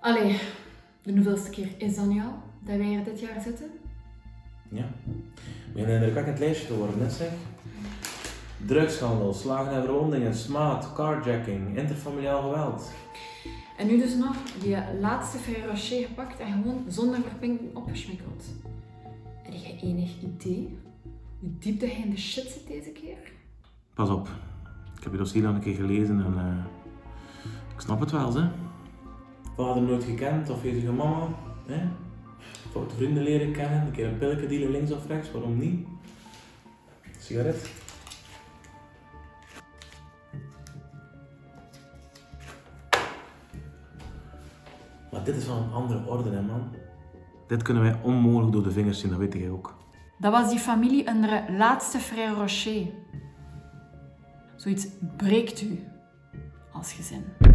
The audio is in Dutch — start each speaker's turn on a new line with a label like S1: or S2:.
S1: Allee, de hoeveelste keer is nu al dat wij hier dit jaar zitten?
S2: Ja. Mijn een indrukwekkend lijstje te worden, hè, zeg. Drugshandel, slagen en verwondingen, smaad, carjacking, interfamiliaal geweld.
S1: En nu dus nog die laatste Ferrero Rocher gepakt en gewoon zonder verpinking opgesmikkeld. Heb jij enig idee hoe diep dat jij in de shit zit deze keer?
S2: Pas op. Ik heb je dossier al een keer gelezen en eh, ik snap het wel, hè. Vader nooit gekend of je mama, hè. Foute vrienden leren kennen, een keer een pilletje dealen links of rechts, waarom niet? Sigaret. Maar dit is van een andere orde, hè, man. Dit kunnen wij onmogelijk door de vingers zien, dat weet jij ook.
S1: Dat was die familie onder de laatste Ferrero Rocher. Zoiets breekt u als gezin.